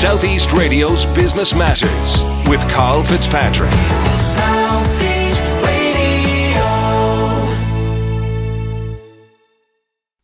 Southeast Radio's Business Matters with Karl Fitzpatrick. Southeast Radio.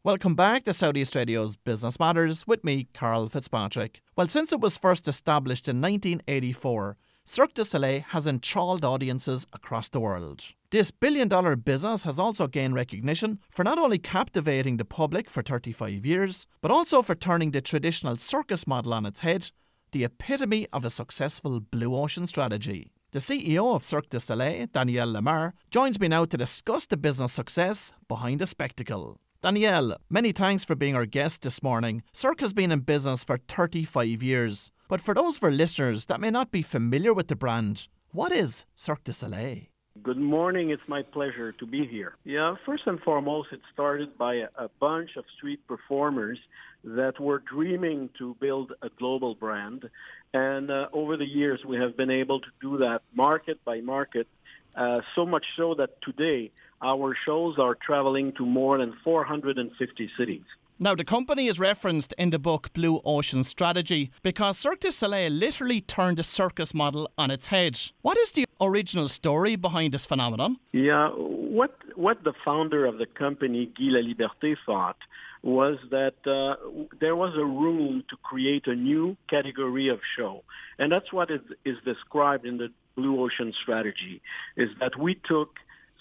Welcome back to Southeast Radio's Business Matters with me, Karl Fitzpatrick. Well, since it was first established in 1984, Cirque du Soleil has enthralled audiences across the world. This billion dollar business has also gained recognition for not only captivating the public for 35 years, but also for turning the traditional circus model on its head, the epitome of a successful blue ocean strategy. The CEO of Cirque du Soleil, Daniel Lamarre, joins me now to discuss the business success behind the spectacle. Danielle, many thanks for being our guest this morning. Cirque has been in business for 35 years. But for those of our listeners that may not be familiar with the brand, what is Cirque du Soleil? Good morning. It's my pleasure to be here. Yeah, first and foremost, it started by a, a bunch of street performers that were dreaming to build a global brand. And uh, over the years, we have been able to do that market by market, uh, so much so that today our shows are traveling to more than 450 cities. Now, the company is referenced in the book Blue Ocean Strategy because Cirque du Soleil literally turned the circus model on its head. What is the original story behind this phenomenon? Yeah, what what the founder of the company, Guy Laliberté, thought was that uh, there was a room to create a new category of show, and that's what is, is described in the Blue Ocean Strategy. Is that we took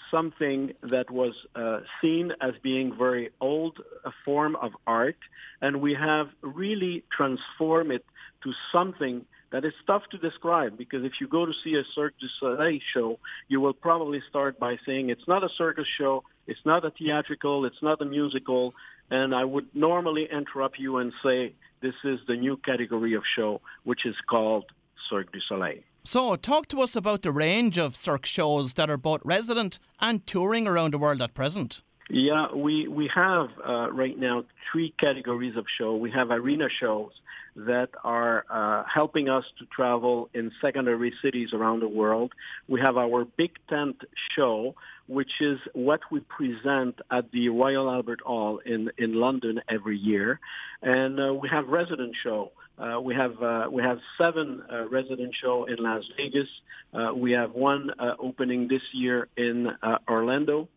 something that was uh, seen as being very old, a form of art, and we have really transformed it to something that is tough to describe because if you go to see a Cirque du Soleil show, you will probably start by saying it's not a circus show, it's not a theatrical, it's not a musical, and I would normally interrupt you and say this is the new category of show, which is called Cirque du Soleil. So, talk to us about the range of Cirque shows that are both resident and touring around the world at present. Yeah, we we have uh, right now three categories of show. We have arena shows that are uh, helping us to travel in secondary cities around the world. We have our big tent show, which is what we present at the Royal Albert Hall in in London every year, and uh, we have resident show. Uh, we have uh, we have seven uh, resident show in Las Vegas. Uh, we have one uh, opening this year in uh, Orlando,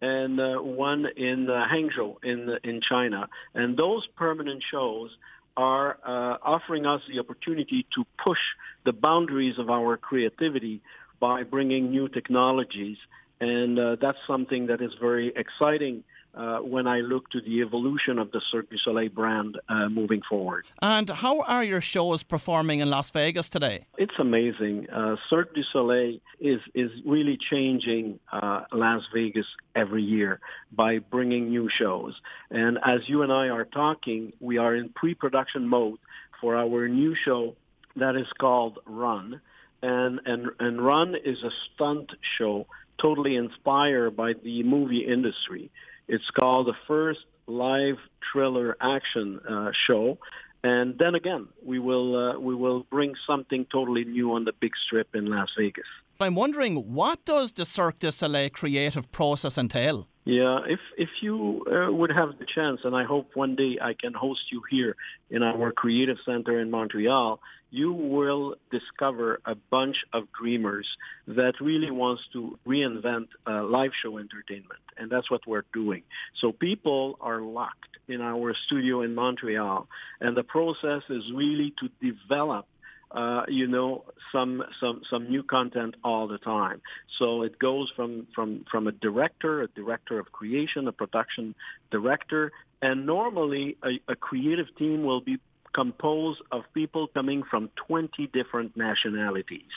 and one in Hangzhou in in China. And those permanent shows are offering us the opportunity to push the boundaries of our creativity by bringing new technologies, and that's something that is very exciting uh, when I look to the evolution of the Cirque du Soleil brand uh, moving forward. And how are your shows performing in Las Vegas today? It's amazing. Uh, Cirque du Soleil is is really changing uh, Las Vegas every year by bringing new shows. And as you and I are talking, we are in pre-production mode for our new show that is called Run. And, and, and Run is a stunt show totally inspired by the movie industry. It's called the first live thriller action uh, show. And then again, we will uh, we will bring something totally new on the big strip in Las Vegas. I'm wondering, what does the Cirque du Soleil creative process entail? Yeah, if if you uh, would have the chance, and I hope one day I can host you here in our creative center in Montreal, you will discover a bunch of dreamers that really wants to reinvent uh, live show entertainment, and that's what we're doing. So people are locked in our studio in Montreal, and the process is really to develop uh, you know, some some some new content all the time. So it goes from from from a director, a director of creation, a production director, and normally a, a creative team will be composed of people coming from 20 different nationalities.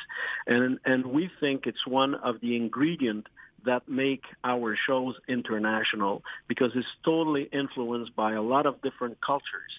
And and we think it's one of the ingredients that make our shows international because it's totally influenced by a lot of different cultures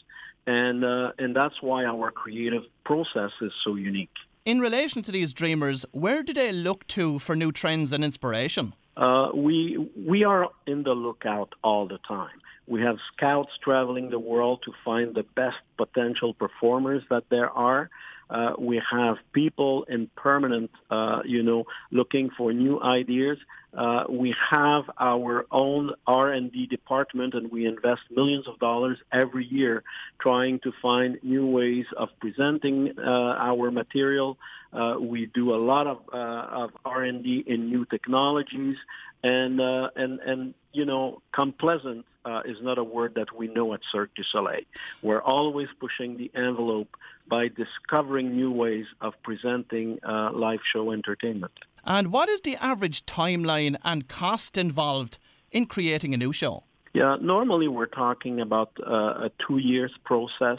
and uh, and that's why our creative process is so unique. In relation to these dreamers, where do they look to for new trends and inspiration? Uh, we we are in the lookout all the time. We have scouts traveling the world to find the best potential performers that there are. Uh, we have people in permanent, uh, you know, looking for new ideas. Uh, we have our own R&D department, and we invest millions of dollars every year trying to find new ways of presenting uh, our material. Uh, we do a lot of, uh, of R&D in new technologies, and and and you know, complaisant uh, is not a word that we know at Cirque du Soleil. We're always pushing the envelope by discovering new ways of presenting uh, live show entertainment. And what is the average timeline and cost involved in creating a new show? Yeah, normally we're talking about uh, a two years process.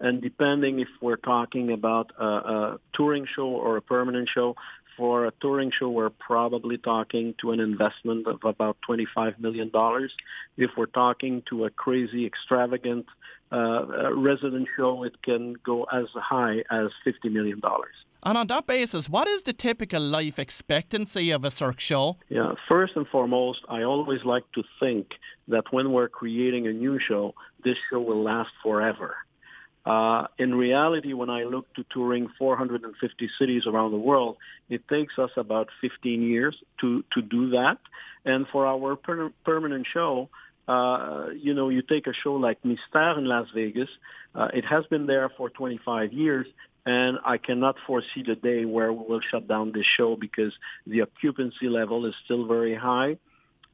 And depending if we're talking about a, a touring show or a permanent show, for a touring show, we're probably talking to an investment of about $25 million. If we're talking to a crazy, extravagant uh, resident show, it can go as high as $50 million. And on that basis, what is the typical life expectancy of a Cirque show? Yeah, first and foremost, I always like to think that when we're creating a new show, this show will last forever. Uh, in reality, when I look to touring 450 cities around the world, it takes us about 15 years to, to do that. And for our per- permanent show, uh, you know, you take a show like Mystère in Las Vegas. Uh, it has been there for 25 years, and I cannot foresee the day where we will shut down this show because the occupancy level is still very high,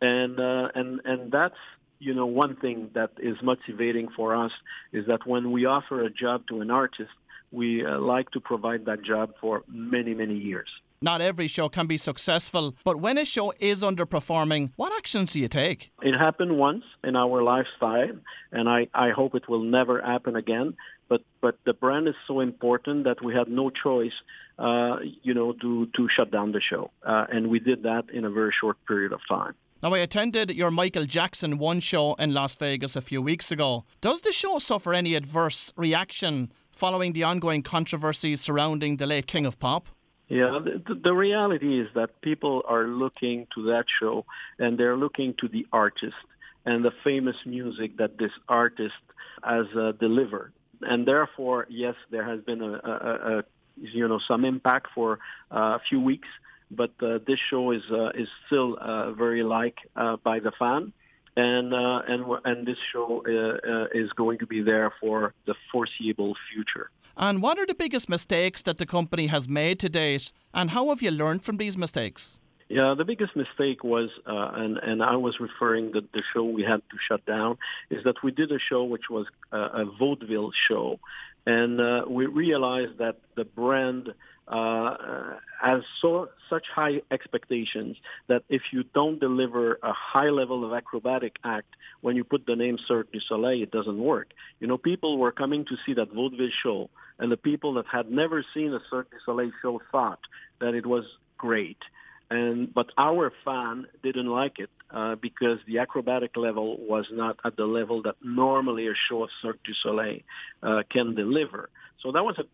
and uh, and and that's you know, one thing that is motivating for us is that when we offer a job to an artist, we uh, like to provide that job for many, many years. Not every show can be successful, but when a show is underperforming, what actions do you take? It happened once in our lifestyle, and I, I hope it will never happen again. But but the brand is so important that we had no choice, uh, you know, to to shut down the show, uh, and we did that in a very short period of time. Now, I attended your Michael Jackson One show in Las Vegas a few weeks ago. Does the show suffer any adverse reaction following the ongoing controversy surrounding the late King of Pop? Yeah, the, the reality is that people are looking to that show and they're looking to the artist and the famous music that this artist has uh, delivered. And therefore, yes, there has been a, a, a you know some impact for uh, a few weeks but uh, this show is uh, is still uh, very liked uh, by the fan, and uh, and and this show uh, uh, is going to be there for the foreseeable future. And what are the biggest mistakes that the company has made to date, and how have you learned from these mistakes? Yeah, the biggest mistake was, uh, and and I was referring that the show we had to shut down is that we did a show which was uh, a vaudeville show, and uh, we realized that the brand uh, has so such high expectations that if you don't deliver a high level of acrobatic act when you put the name Cirque du Soleil, it doesn't work. You know, people were coming to see that vaudeville show, and the people that had never seen a Cirque du Soleil show thought that it was great. And but our fan didn't like it uh, because the acrobatic level was not at the level that normally a show of Cirque du Soleil uh, can deliver. So that was a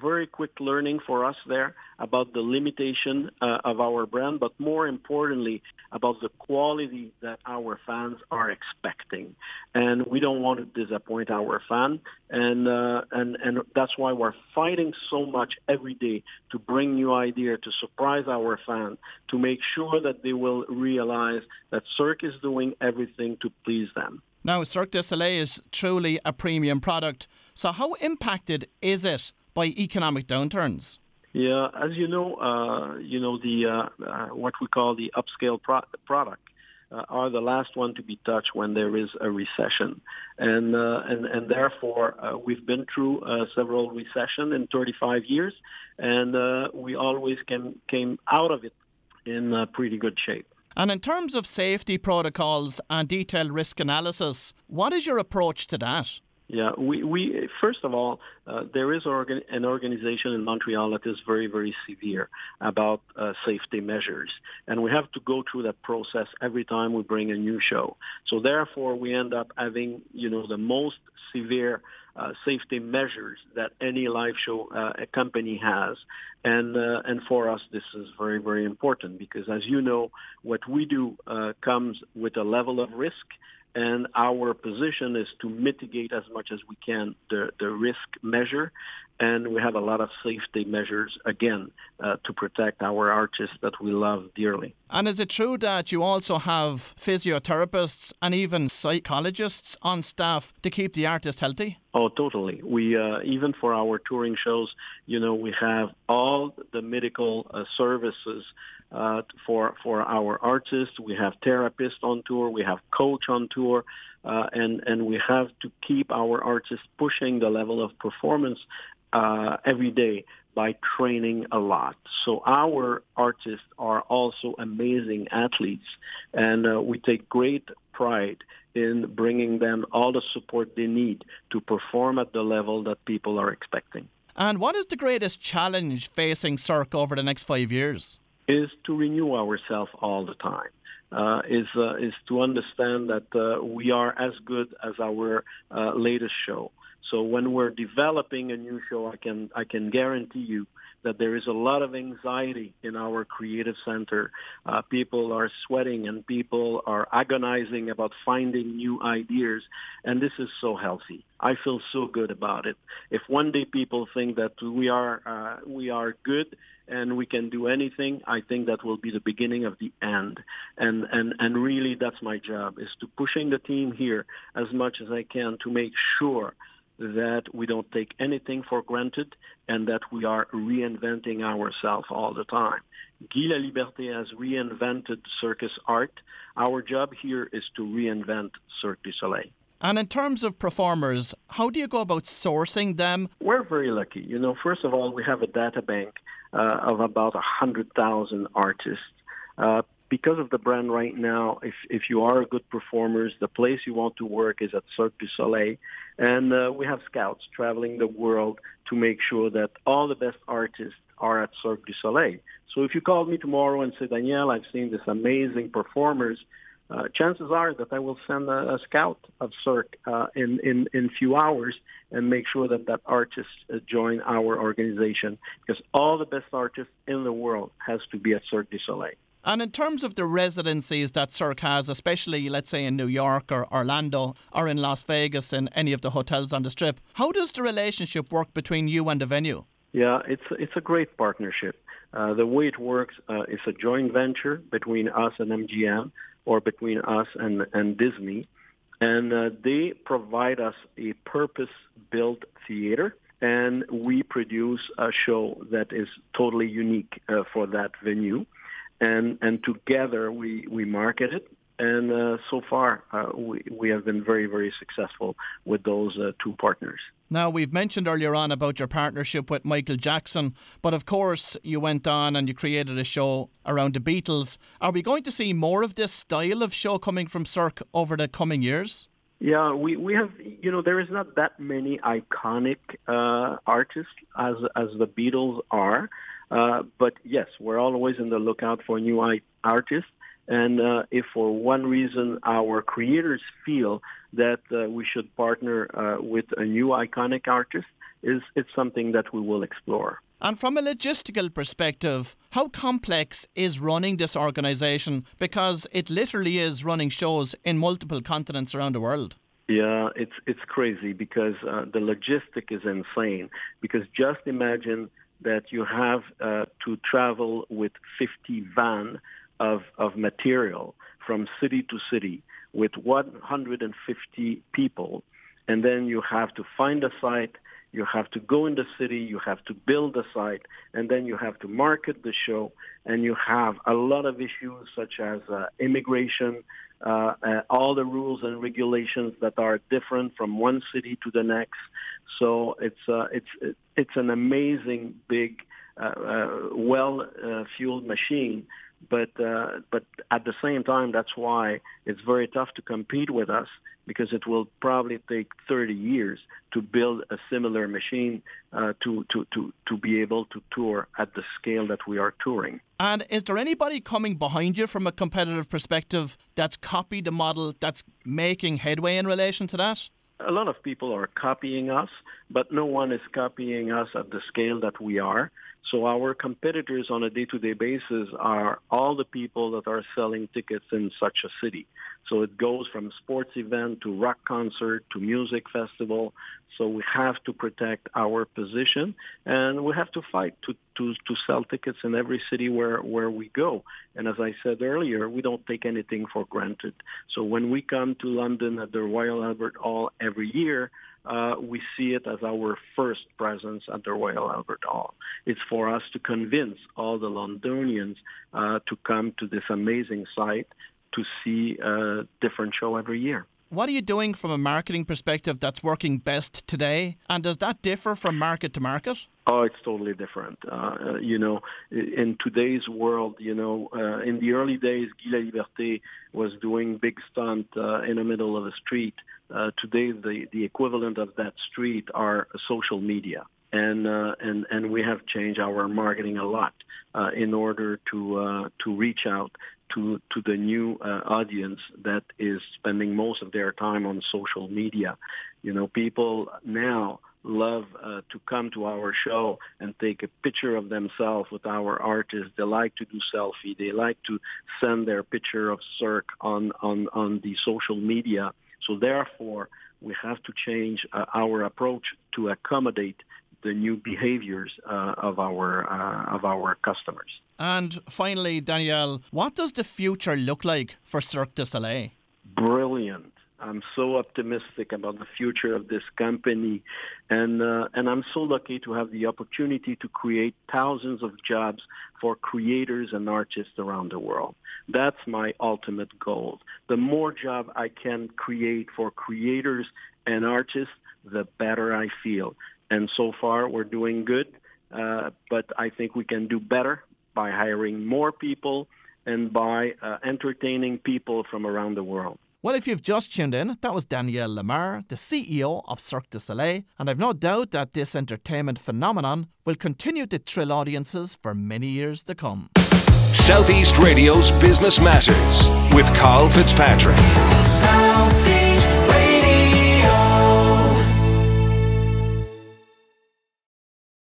very quick learning for us there about the limitation uh, of our brand, but more importantly, about the quality that our fans are expecting. And we don't want to disappoint our fan. And, uh, and, and that's why we're fighting so much every day to bring new idea, to surprise our fan, to make sure that they will realize that Cirque is doing everything to please them. Now, Cirque du Soleil is truly a premium product. So, how impacted is it by economic downturns? Yeah, as you know, uh, you know the uh, uh, what we call the upscale pro- product uh, are the last one to be touched when there is a recession, and uh, and and therefore uh, we've been through several recession in 35 years, and we always came came out of it in pretty good shape. And in terms of safety protocols and detailed risk analysis, what is your approach to that? Yeah, we, we first of all, uh, there is organ, an organization in Montreal that is very, very severe about uh, safety measures. And we have to go through that process every time we bring a new show. So therefore, we end up having, you know, the most severe uh, safety measures that any live show uh, company has. And, uh, and for us, this is very, very important because as you know, what we do uh, comes with a level of risk and our position is to mitigate as much as we can the, the risk measure and we have a lot of safety measures again uh, to protect our artists that we love dearly. And is it true that you also have physiotherapists and even psychologists on staff to keep the artist healthy? Oh, totally. We uh, even for our touring shows, you know, we have all the medical uh, services uh, for for our artists. We have therapists on tour. We have coach on tour. Uh, and and we have to keep our artists pushing the level of performance uh, every day by training a lot. So our artists are also amazing athletes, and uh, we take great pride in bringing them all the support they need to perform at the level that people are expecting. And what is the greatest challenge facing Cirque over the next five years? Is to renew ourselves all the time. Uh, is uh, is to understand that uh, we are as good as our uh, latest show. So when we're developing a new show, I can I can guarantee you that there is a lot of anxiety in our creative center. Uh, people are sweating and people are agonizing about finding new ideas, and this is so healthy. I feel so good about it. If one day people think that we are uh, we are good and we can do anything, I think that will be the beginning of the end. And and and really, that's my job is to pushing the team here as much as I can to make sure that we don't take anything for granted and that we are reinventing ourselves all the time. Guy Laliberté has reinvented circus art. Our job here is to reinvent Cirque du Soleil. And in terms of performers, how do you go about sourcing them? We're very lucky. You know, first of all, we have a data bank uh, of about 100,000 artists. Uh, because of the brand right now, if if you are a good performer, the place you want to work is at Cirque du Soleil, and uh, we have scouts traveling the world to make sure that all the best artists are at Cirque du Soleil. So if you call me tomorrow and say, Daniel, I've seen this amazing performers, uh, chances are that I will send a, a scout of Cirque uh, in, in, in few hours and make sure that that artist uh, join our organization because all the best artists in the world has to be at Cirque du Soleil. And in terms of the residencies that Cirque has, especially let's say in New York or Orlando or in Las Vegas in any of the hotels on the strip, how does the relationship work between you and the venue? Yeah, it's it's a great partnership. Uh, the way it works uh, is a joint venture between us and MGM or between us and, and Disney. And uh, they provide us a purpose-built theater and we produce a show that is totally unique uh, for that venue and and together we we market it. And uh, so far, uh, we, we have been very, very successful with those uh, two partners. Now, we've mentioned earlier on about your partnership with Michael Jackson, but of course, you went on and you created a show around the Beatles. Are we going to see more of this style of show coming from Cirque over the coming years? Yeah, we, we have, you know, there is not that many iconic uh, artists as, as the Beatles are. Uh, but yes, we're always in the lookout for new i artists. And uh, if for one reason our creators feel that uh, we should partner uh, with a new iconic artist, is it's something that we will explore. And from a logistical perspective, how complex is running this organization? Because it literally is running shows in multiple continents around the world. Yeah, it's it's crazy because uh, the logistic is insane. Because just imagine that you have uh, to travel with 50 van of, of material from city to city with 150 people. And then you have to find a site, you have to go in the city, you have to build the site, and then you have to market the show. And you have a lot of issues such as uh, immigration, uh, uh, all the rules and regulations that are different from one city to the next. So it's uh, it's it's an amazing big, uh, uh, well-fueled machine. But uh, but at the same time, that's why it's very tough to compete with us because it will probably take 30 years to build a similar machine uh, to, to, to, to be able to tour at the scale that we are touring. And is there anybody coming behind you from a competitive perspective that's copied the model, that's making headway in relation to that? a lot of people are copying us, but no one is copying us at the scale that we are. So our competitors on a day-to-day basis are all the people that are selling tickets in such a city. So it goes from sports event to rock concert to music festival. So we have to protect our position and we have to fight to, to, to sell tickets in every city where, where we go. And as I said earlier, we don't take anything for granted. So when we come to London at the Royal Albert Hall every year, uh, we see it as our first presence at the Royal Albert Hall. It's for us to convince all the Londonians uh, to come to this amazing site to see a different show every year. What are you doing from a marketing perspective that's working best today? And does that differ from market to market? Oh, it's totally different. Uh, you know, in today's world, you know, uh, in the early days, Guy Laliberté was doing big stunt uh, in the middle of a street. Uh, today, the, the equivalent of that street are social media. And, uh, and, and we have changed our marketing a lot uh, in order to, to reach out to to the new uh, audience that is spending most of their time on social media. You know, people now love uh, to come to our show and take a picture of themselves with our artists. They like to do selfie. They like to send their picture of Cirque on on on the social media. So therefore, we have to change uh, our approach to accommodate the new behaviors uh, of our uh, of our customers. And finally, Daniel, what does the future look like for Cirque du Soleil? Brilliant. I'm so optimistic about the future of this company, and uh, and I'm so lucky to have the opportunity to create thousands of jobs for creators and artists around the world. That's my ultimate goal. The more job I can create for creators and artists, the better I feel and so far we're doing good. Uh, but I think we can do better by hiring more people and by uh, entertaining people from around the world. Well, if you've just tuned in, that was Daniel Lamarre, the CEO of Cirque du Soleil, and I've no doubt that this entertainment phenomenon will continue to thrill audiences for many years to come. Southeast Radio's Business Matters with Karl Fitzpatrick. Southeast.